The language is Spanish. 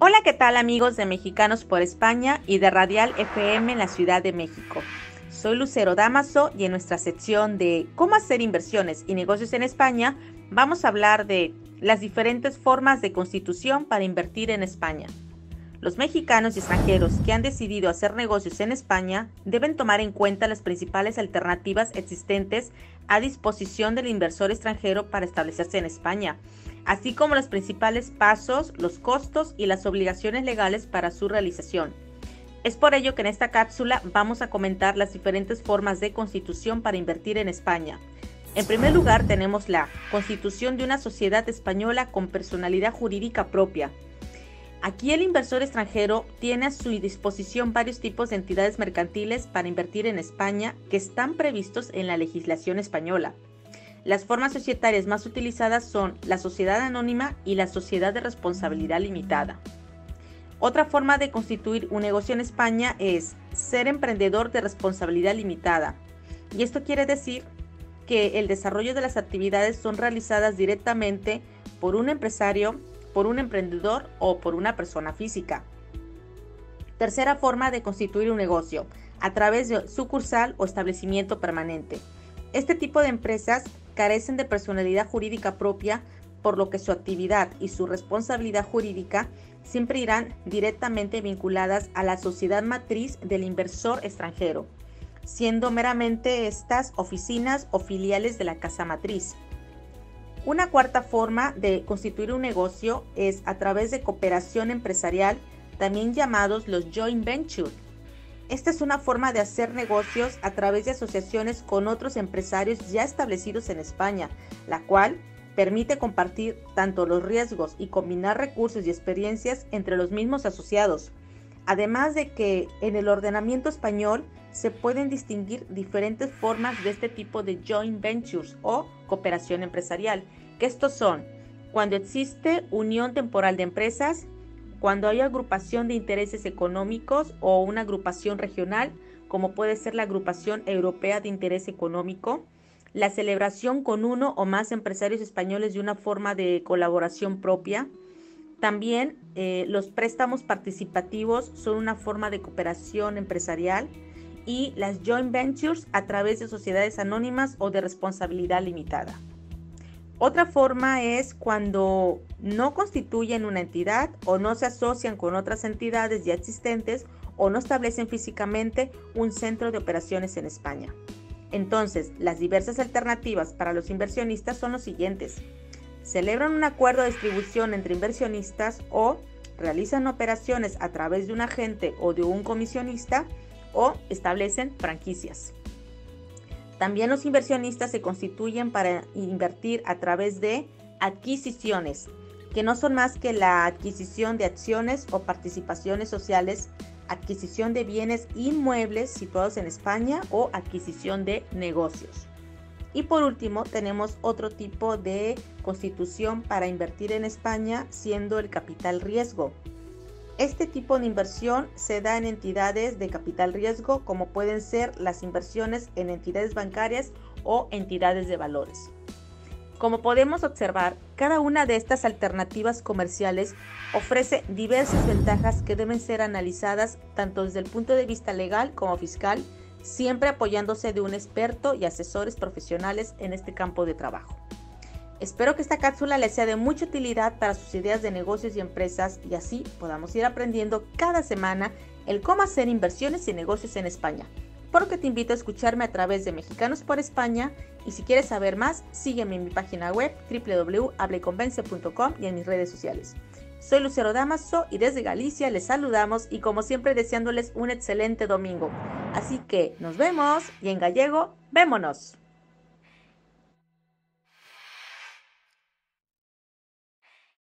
Hola, ¿qué tal amigos de Mexicanos por España y de Radial FM en la Ciudad de México? Soy Lucero Damaso y en nuestra sección de cómo hacer inversiones y negocios en España vamos a hablar de las diferentes formas de constitución para invertir en España. Los mexicanos y extranjeros que han decidido hacer negocios en España deben tomar en cuenta las principales alternativas existentes a disposición del inversor extranjero para establecerse en España así como los principales pasos, los costos y las obligaciones legales para su realización. Es por ello que en esta cápsula vamos a comentar las diferentes formas de constitución para invertir en España. En primer lugar tenemos la constitución de una sociedad española con personalidad jurídica propia. Aquí el inversor extranjero tiene a su disposición varios tipos de entidades mercantiles para invertir en España que están previstos en la legislación española. Las formas societarias más utilizadas son la sociedad anónima y la sociedad de responsabilidad limitada. Otra forma de constituir un negocio en España es ser emprendedor de responsabilidad limitada. Y esto quiere decir que el desarrollo de las actividades son realizadas directamente por un empresario, por un emprendedor o por una persona física. Tercera forma de constituir un negocio, a través de sucursal o establecimiento permanente. Este tipo de empresas carecen de personalidad jurídica propia, por lo que su actividad y su responsabilidad jurídica siempre irán directamente vinculadas a la sociedad matriz del inversor extranjero, siendo meramente estas oficinas o filiales de la casa matriz. Una cuarta forma de constituir un negocio es a través de cooperación empresarial, también llamados los joint ventures esta es una forma de hacer negocios a través de asociaciones con otros empresarios ya establecidos en España, la cual permite compartir tanto los riesgos y combinar recursos y experiencias entre los mismos asociados. Además de que en el ordenamiento español se pueden distinguir diferentes formas de este tipo de joint ventures o cooperación empresarial, que estos son cuando existe unión temporal de empresas, cuando hay agrupación de intereses económicos o una agrupación regional, como puede ser la agrupación europea de interés económico, la celebración con uno o más empresarios españoles de una forma de colaboración propia. También eh, los préstamos participativos son una forma de cooperación empresarial y las joint ventures a través de sociedades anónimas o de responsabilidad limitada. Otra forma es cuando no constituyen una entidad o no se asocian con otras entidades ya existentes o no establecen físicamente un centro de operaciones en España. Entonces, las diversas alternativas para los inversionistas son los siguientes. Celebran un acuerdo de distribución entre inversionistas o realizan operaciones a través de un agente o de un comisionista o establecen franquicias. También los inversionistas se constituyen para invertir a través de adquisiciones, que no son más que la adquisición de acciones o participaciones sociales, adquisición de bienes inmuebles situados en España o adquisición de negocios. Y por último, tenemos otro tipo de constitución para invertir en España, siendo el capital riesgo, este tipo de inversión se da en entidades de capital riesgo como pueden ser las inversiones en entidades bancarias o entidades de valores. Como podemos observar, cada una de estas alternativas comerciales ofrece diversas ventajas que deben ser analizadas tanto desde el punto de vista legal como fiscal, siempre apoyándose de un experto y asesores profesionales en este campo de trabajo. Espero que esta cápsula les sea de mucha utilidad para sus ideas de negocios y empresas y así podamos ir aprendiendo cada semana el cómo hacer inversiones y negocios en España. Por lo que te invito a escucharme a través de Mexicanos por España y si quieres saber más, sígueme en mi página web www.hableconvence.com y en mis redes sociales. Soy Lucero Damaso y desde Galicia les saludamos y como siempre deseándoles un excelente domingo. Así que nos vemos y en gallego, vémonos.